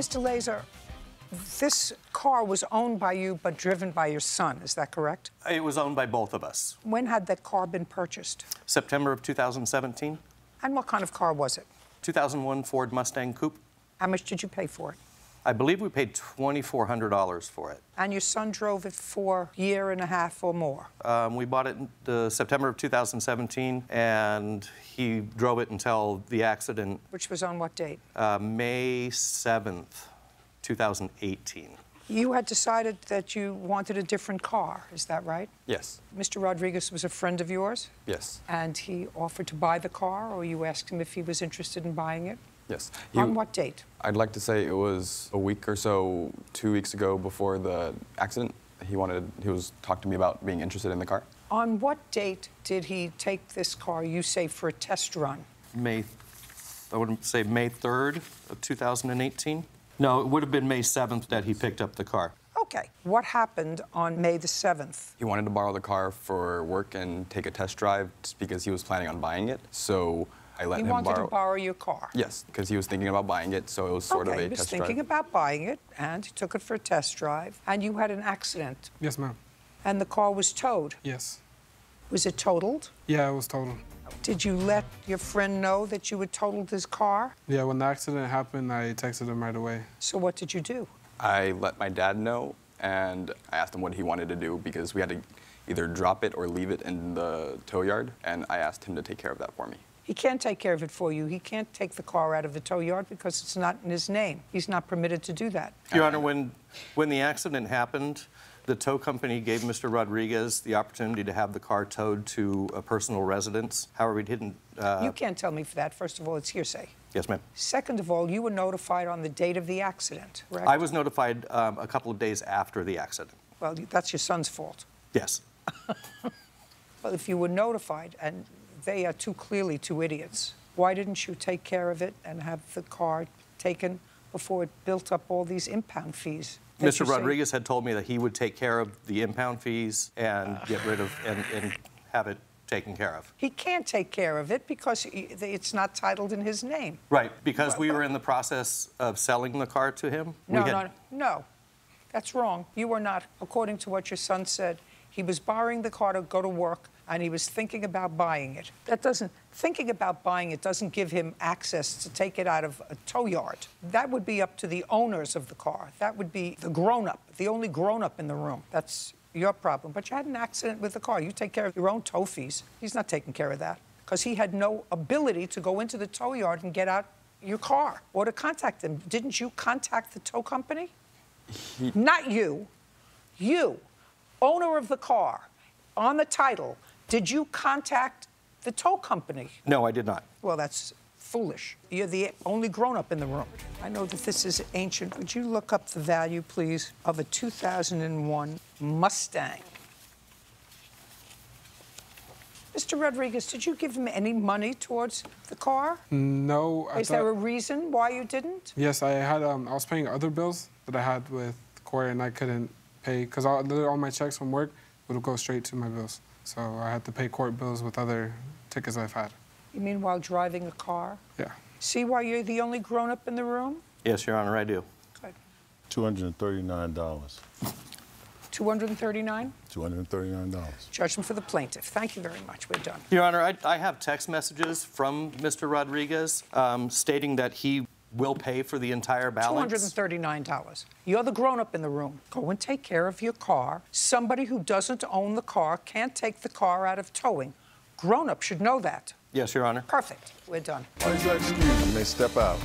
Mr. Laser, this car was owned by you but driven by your son, is that correct? It was owned by both of us. When had that car been purchased? September of 2017, And what kind of car was it? 2001 Ford Mustang Coupe. How much did you pay for it? I believe we paid $2,400 for it. And your son drove it for a year and a half or more. Um, we bought it in the September of 2017, and he drove it until the accident, Which was on what date? uh, May 7th, 2018. You had decided that you wanted a different car, is that right? Yes. Mr. Rodriguez was a friend of yours, Yes. and he offered to buy the car, or you asked him if he was interested in buying it? Yes. On You- what date? I'd like to say it was a week or so, two weeks ago before the accident. He wanted, he was talking to me about being interested in the car. On what date did he take this car, you say, for a test run? May, I would say May 3rd of 2018. No, it would have been May 7th that he picked up the car. Okay. What happened on May the 7th? He wanted to borrow the car for work and take a test drive just because he was planning on buying it. So I let He him wanted to borrow your car. Yes, because he was thinking about buying it, so it was sort okay, of a test drive. he was thinking drive. about buying it, and he took it for a test drive, and you had an accident, Yes, ma'am. and the car was towed. Yes. Was it totaled? Yeah, it was totaled. Did you let your friend know that you had totaled his car? Yeah, when the accident happened, I texted him right away. So what did you do? I let my dad know, and I asked him what he wanted to do because we had to either drop it or leave it in the tow yard, and I asked him to take care of that for me. He can't take care of it for you. He can't take the car out of the tow yard because it's not in his name. He's not permitted to do that. Your Honor, when, when the accident happened, the tow company gave Mr. Rodriguez the opportunity to have the car towed to a personal residence. However, he didn't. Uh, you can't tell me for that. First of all, it's hearsay. yes, ma'am. Second of all, you were notified on the date of the accident, correct? I was notified um, a couple of days after the accident. Well, that's your son's fault. Yes. Well, if you were notified, and they are too clearly two idiots, why didn't you take care of it and have the car taken before it built up all these impound fees? Mr. you say- Rodriguez had told me that he would take care of the impound fees and get rid of and, and have it taken care of. He can't take care of it because it's not titled in his name. Right, because we were in the process of selling the car to him. No, had- no, no. That's wrong. You were not, according to what your son said. He was borrowing the car to go to work and he was thinking about buying it. That doesn't, thinking about buying it doesn't give him access to take it out of a tow yard. That would be up to the owners of the car. That would be the grown up, the only grown up in the room. That's your problem. But you had an accident with the car. You take care of your own tow fees. He's not taking care of that because he had no ability to go into the tow yard and get out your car or to contact them. Didn't you contact the tow company? Not you. You, owner of the car, on the title, did you contact the tow company? No, I did not. Well, that's foolish. You're the only grown up in the room. I know that this is ancient. Would you look up the value, please, of a 2001 Mustang? Mr. Rodriguez, did you give him any money towards the car? No, I Is thought, there a reason why you didn't? Yes, I had. Um, I was paying other bills that I had with Corey, and I couldn't pay because all, all my checks from work would go straight to my bills. So I had to pay court bills with other tickets I've had. You mean while driving a car? Yeah. See why you're the only grown up in the room? Yes, Your Honor, I do. Good. $239. 239? $239. Judgment for the plaintiff. Thank you very much. We're done. Your Honor, I, I have text messages from Mr. Rodriguez um, stating that he will pay for the entire balance. $239. You're the grown up in the room. Go and take care of your car. Somebody who doesn't own the car can't take the car out of towing. Grown up should know that. Yes, Your Honor. Perfect. We're done. Why is that excuse? You may step out.